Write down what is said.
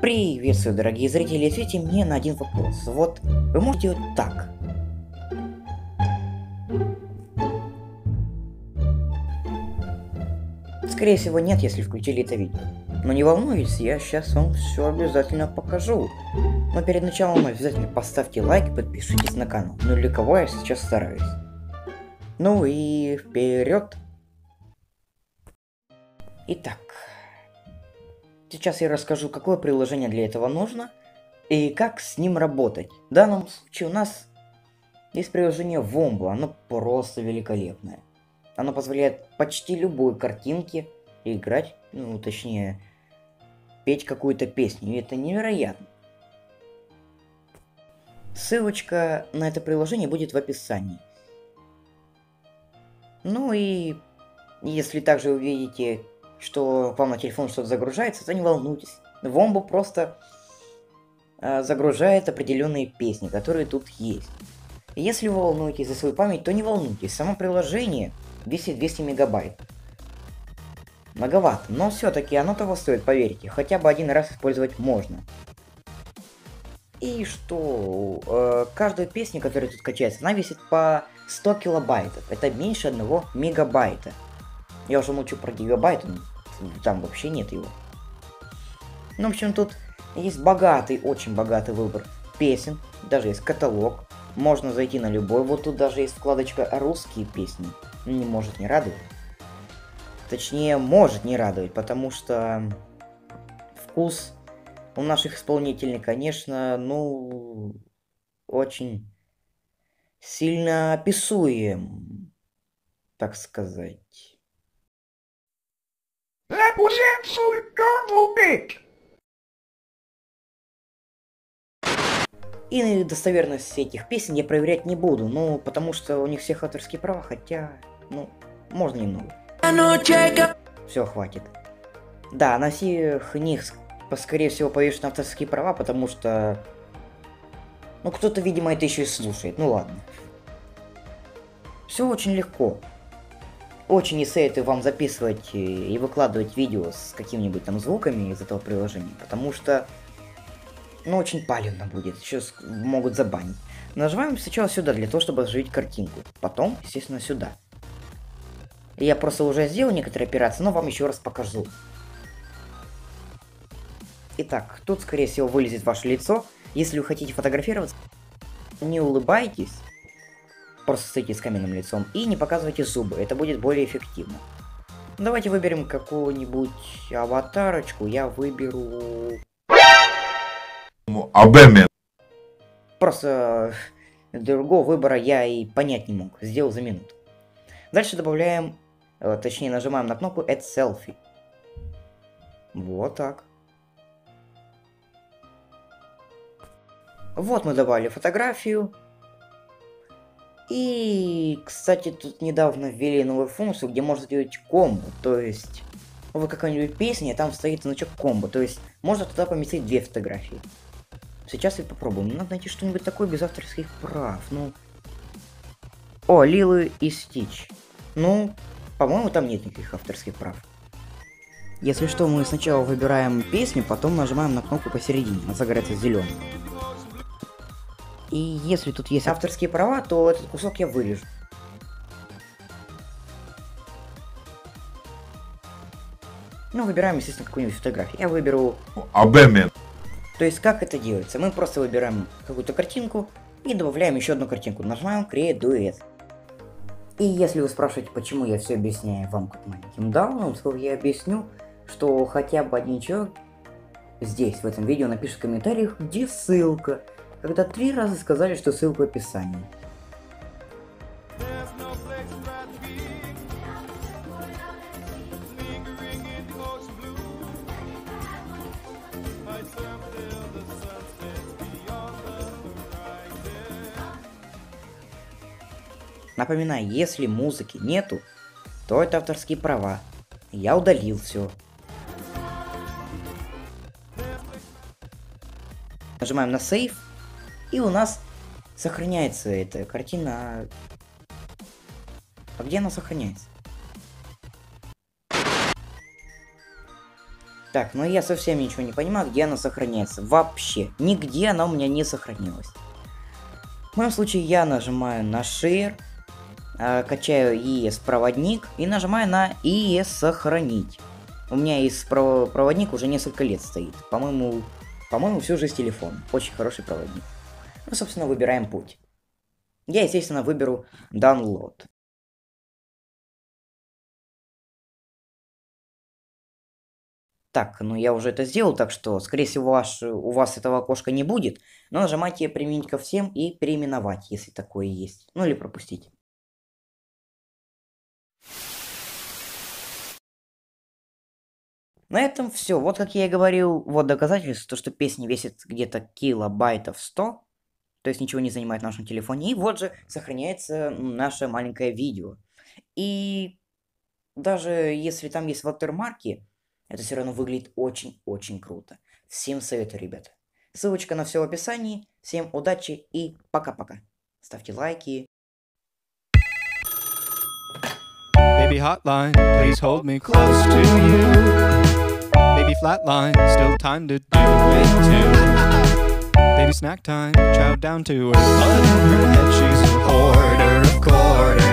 Приветствую, дорогие зрители. Ответьте мне на один вопрос. Вот вы можете вот так. Скорее всего нет, если включили это видео. Но не волнуйтесь, я сейчас вам все обязательно покажу. Но перед началом обязательно поставьте лайк и подпишитесь на канал. Ну для кого я сейчас стараюсь. Ну и вперед! Итак, сейчас я расскажу, какое приложение для этого нужно и как с ним работать. В данном случае у нас есть приложение Wombo, оно просто великолепное. Оно позволяет почти любой картинке играть, ну точнее, петь какую-то песню, и это невероятно. Ссылочка на это приложение будет в описании. Ну и если также увидите что вам на телефон что-то загружается, то не волнуйтесь. Вомбо просто э, загружает определенные песни, которые тут есть. Если вы волнуетесь за свою память, то не волнуйтесь. Само приложение весит 200 мегабайт. Многовато, но все-таки оно того стоит, поверьте. Хотя бы один раз использовать можно. И что, э, каждая песня, которая тут качается, она весит по 100 килобайтов. Это меньше одного мегабайта. Я уже молчу про гигабайт, там вообще нет его. Ну, в общем, тут есть богатый, очень богатый выбор песен, даже есть каталог. Можно зайти на любой, вот тут даже есть вкладочка «Русские песни». Не может не радовать. Точнее, может не радовать, потому что вкус у наших исполнителей, конечно, ну, очень сильно описуем, так сказать. Represent government. И достоверность этих песен я проверять не буду, ну, потому что у них всех авторские права, хотя, ну, можно немного. Все, хватит. Да, на всех них, скорее всего, повешены авторские права, потому что... Ну, кто-то, видимо, это еще и слушает. Ну ладно. Все очень легко. Очень не советую вам записывать и выкладывать видео с какими-нибудь там звуками из этого приложения, потому что, ну, очень палевно будет, сейчас могут забанить. Нажимаем сначала сюда, для того, чтобы оживить картинку, потом, естественно, сюда. Я просто уже сделал некоторые операции, но вам еще раз покажу. Итак, тут, скорее всего, вылезет ваше лицо. Если вы хотите фотографироваться, не улыбайтесь, Просто стойте с каменным лицом и не показывайте зубы, это будет более эффективно. Давайте выберем какую-нибудь аватарочку, я выберу... Абэмен. Просто э, другого выбора я и понять не мог, сделал за минуту. Дальше добавляем, э, точнее нажимаем на кнопку Add Selfie. Вот так. Вот мы добавили фотографию, и, кстати, тут недавно ввели новую функцию, где можно делать комбо, то есть вы какая-нибудь песня, там стоит значок комбо, то есть можно туда поместить две фотографии. Сейчас я попробуем. Надо найти что-нибудь такое без авторских прав, ну... О, Лилы и Стич. Ну, по-моему, там нет никаких авторских прав. Если что, мы сначала выбираем песню, потом нажимаем на кнопку посередине, она загорается зеленым. И если тут есть авторские права, то этот кусок я вырежу. Ну, выбираем, естественно, какую-нибудь фотографию. Я выберу... Абэмен. То есть, как это делается? Мы просто выбираем какую-то картинку и добавляем еще одну картинку. Нажимаем Create Duet. И если вы спрашиваете, почему я все объясняю вам как маленьким даунам, то я объясню, что хотя бы один человек здесь, в этом видео, напишет в комментариях, где ссылка когда три раза сказали, что ссылка в описании. Напоминаю, если музыки нету, то это авторские права. Я удалил все. Нажимаем на сейв и у нас сохраняется эта картина. А где она сохраняется? Так, ну я совсем ничего не понимаю, где она сохраняется. Вообще. Нигде она у меня не сохранилась. В моем случае я нажимаю на Share, э, качаю ES проводник и нажимаю на ES сохранить. У меня из проводник уже несколько лет стоит. По-моему, по-моему, всю жизнь телефон. Очень хороший проводник. Ну, собственно, выбираем путь. Я, естественно, выберу Download. Так, ну я уже это сделал, так что, скорее всего, ваш, у вас этого окошка не будет. Но нажимайте применить ко всем и переименовать, если такое есть. Ну или пропустить. На этом все. Вот как я и говорил, вот доказательство, то, что песня весит где-то килобайтов 100. То есть ничего не занимает в нашем телефоне. И вот же сохраняется наше маленькое видео. И даже если там есть ватермарки, это все равно выглядит очень-очень круто. Всем советую, ребята. Ссылочка на все в описании. Всем удачи и пока-пока. Ставьте лайки. Baby hotline, please hold me close to you. Baby flatline, still time to do it too. Baby snack time, chow down to her. In her head, she's a hoarder of quarters.